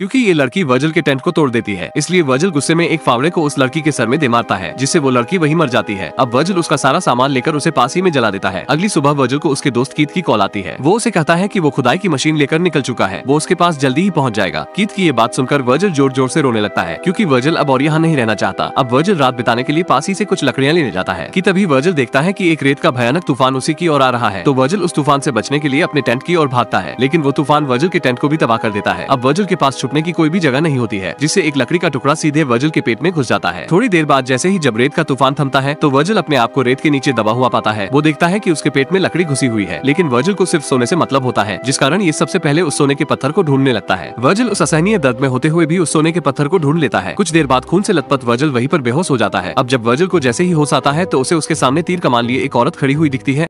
क्योंकि ये लड़की वर्जल के टेंट को तोड़ देती है, इसलिए वर्जल गुस्से में एक फावड़े को उस लड़की के सर में दे मारता है, जिससे वो लड़की वही मर जाती है। अब वर्जल उसका सारा सामान लेकर उसे पास ही में जला देता है। अगली सुबह वर्जल को उसके दोस्त कीत की कॉल आती है। वो उसे कहता है की वो खुदाई की मशीन लेकर निकल चुका है। वो उसके पास जल्दी ही पहुँच जाएगा। कीत की ये बात सुनकर वर्जल ज़ोर ज़ोर से रोने लगता है, क्यूँकी वर्जल अब और यहाँ नहीं रहना चाहता। अब वर्जल रात बिताने के लिए पास ही से कुछ लकड़ियाँ लेने जाता है। की तभी वर्जल देखता है की एक रेत का भयानक तूफ़ान उसी की ओर आ रहा है। तो वर्जल उस तूफ़ान से बचने के लिए अपने टेंट की ओर भागता है, लेकिन वो तूफ़ान वर्जल के टेंट को भी तबाह कर देता है। अब वर्जल के पास छुपने की कोई भी जगह नहीं होती है, जिससे एक लकड़ी का टुकड़ा सीधे वर्जल के पेट में घुस जाता है। थोड़ी देर बाद जैसे ही जब रेत का तूफ़ान थमता है तो वर्जल अपने आप को रेत के नीचे दबा हुआ पाता है। वो देखता है की उसके पेट में लकड़ी घुसी हुई है, लेकिन वर्जल को सिर्फ़ सोने ऐसी मतलब होता है, जिस कारण ये सबसे पहले उस सोने के पत्थर को ढूँढने लगता है। वर्जल उस असहनीय दर्द में होते हुए भी उस सोने के पत्थर को ढूंढ लेता है। कुछ देर बाद खून ऐसी लथपथ वर्जल वहीं पर बेहोश हो जाता है। अब जब वर्जल को जैसे ही होश आता है तो उसे उसके सामने तीर कमान लिए एक औरत खड़ी हुई दिखती है।